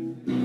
Bye.